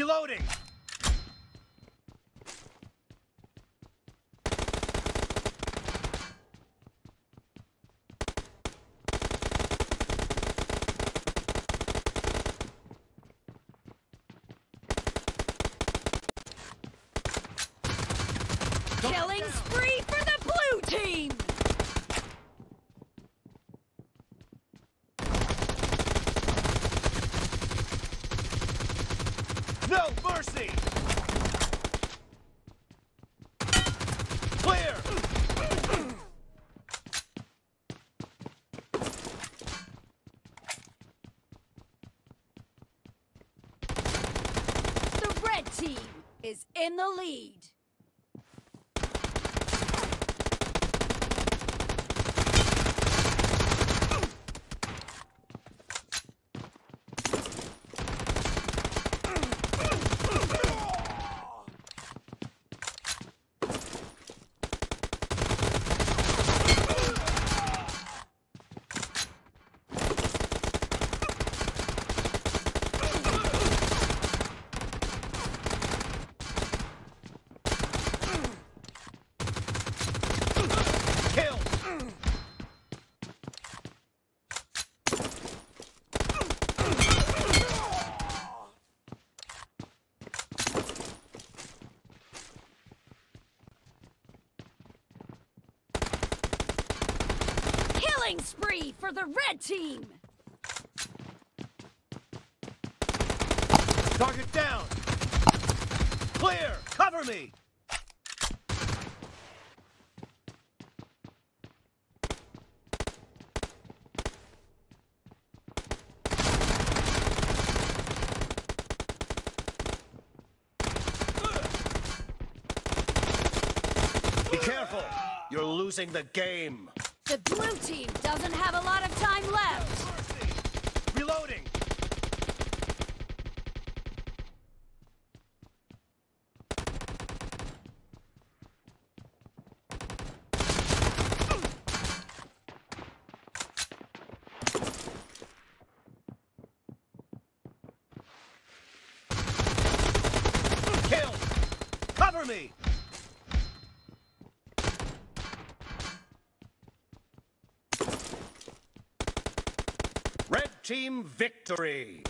Reloading! Killing spree for the blue team. No mercy! Clear! The red team is in the lead. Kill! Killing spree for the red team. Target down! Clear! Cover me! Be careful! You're losing the game! The blue team doesn't have a lot of time left. Reloading! Kill! Cover me! Red team victory!